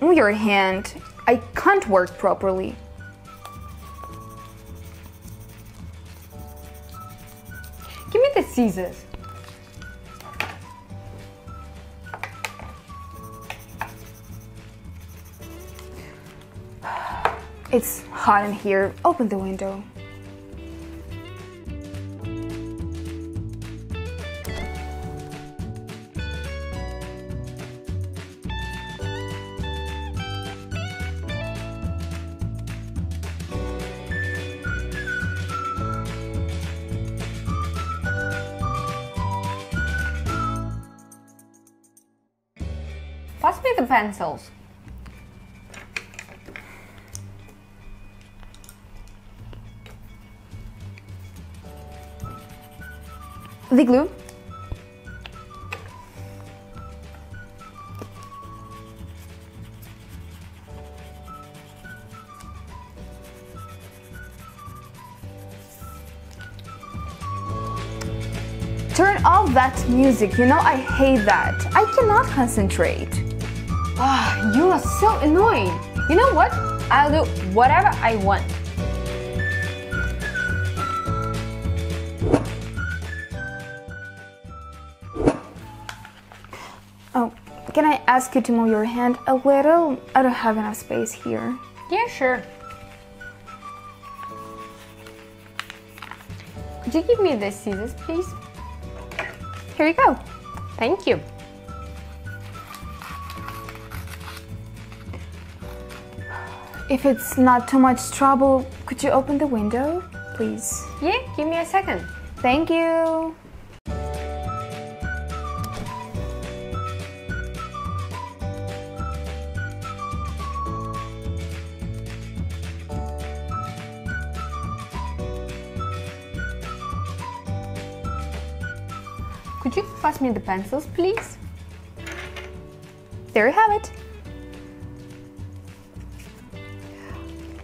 Move your hand. I can't work properly. Give me the scissors. It's hot in here. Open the window. Pass me the pencils. The glue. Turn off that music, you know I hate that. I cannot concentrate. Ah, you are so annoying. You know what? I'll do whatever I want. Oh, can I ask you to move your hand a little? I don't have enough space here. Yeah, sure. Could you give me the scissors, please? Here you go. Thank you. If it's not too much trouble, could you open the window, please? Yeah, give me a second. Thank you. Could you pass me the pencils, please? There you have it.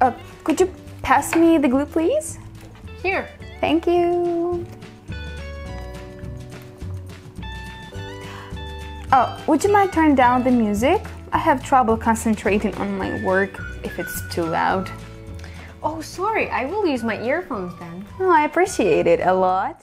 Uh, could you pass me the glue, please? Here. Thank you. Oh, would you mind turning down the music? I have trouble concentrating on my work if it's too loud. Oh, sorry. I will use my earphones then. Oh, I appreciate it a lot.